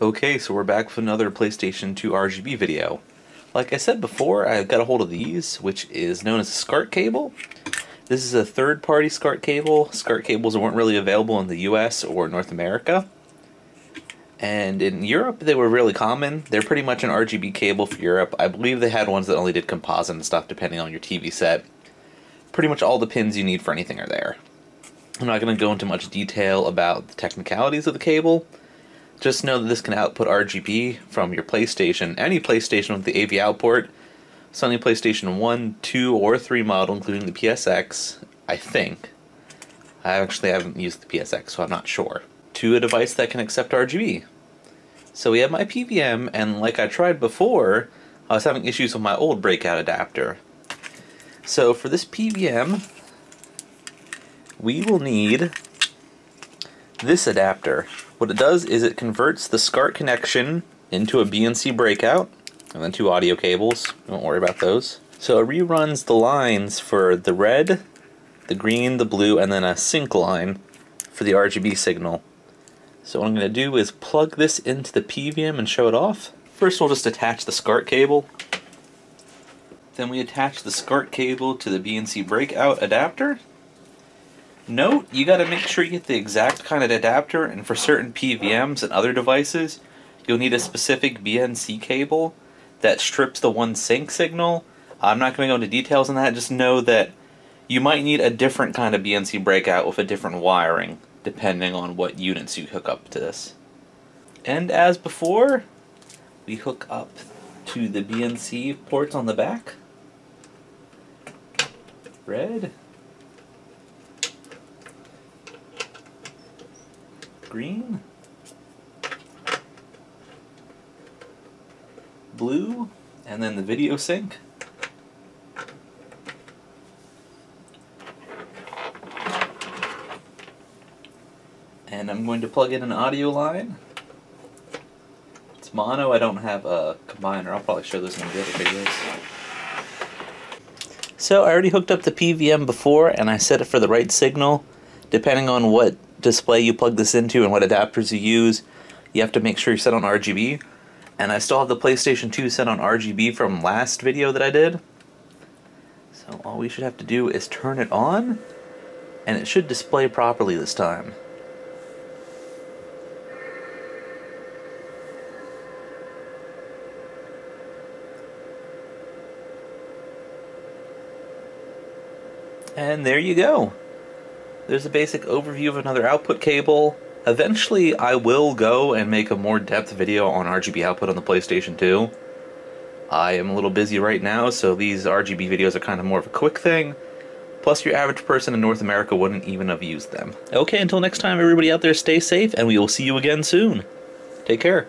Okay, so we're back with another PlayStation 2 RGB video. Like I said before, I got a hold of these, which is known as a SCART cable. This is a third-party SCART cable. SCART cables weren't really available in the US or North America. And in Europe, they were really common. They're pretty much an RGB cable for Europe. I believe they had ones that only did composite and stuff, depending on your TV set. Pretty much all the pins you need for anything are there. I'm not going to go into much detail about the technicalities of the cable. Just know that this can output RGB from your PlayStation, any PlayStation with the AV out port, Sony PlayStation 1, 2, or 3 model, including the PSX, I think. I actually haven't used the PSX, so I'm not sure. To a device that can accept RGB. So we have my PVM, and like I tried before, I was having issues with my old breakout adapter. So for this PVM, we will need this adapter. What it does is it converts the SCART connection into a BNC breakout, and then two audio cables. Don't worry about those. So it reruns the lines for the red, the green, the blue, and then a sync line for the RGB signal. So what I'm going to do is plug this into the PVM and show it off. First we'll just attach the SCART cable. Then we attach the SCART cable to the BNC breakout adapter. Note, you gotta make sure you get the exact kind of adapter, and for certain PVMs and other devices, you'll need a specific BNC cable that strips the one sync signal. I'm not gonna go into details on that, just know that you might need a different kind of BNC breakout with a different wiring, depending on what units you hook up to this. And as before, we hook up to the BNC ports on the back. Red. Green, blue, and then the video sync. And I'm going to plug in an audio line. It's mono, I don't have a combiner. I'll probably show this in the other videos. So I already hooked up the PVM before and I set it for the right signal. Depending on what display you plug this into and what adapters you use, you have to make sure you're set on RGB. And I still have the PlayStation 2 set on RGB from last video that I did. So all we should have to do is turn it on, and it should display properly this time. And there you go. There's a basic overview of another output cable. Eventually, I will go and make a more depth video on RGB output on the PlayStation 2. I am a little busy right now, so these RGB videos are kind of more of a quick thing. Plus, your average person in North America wouldn't even have used them. Okay, until next time, everybody out there, stay safe, and we will see you again soon. Take care.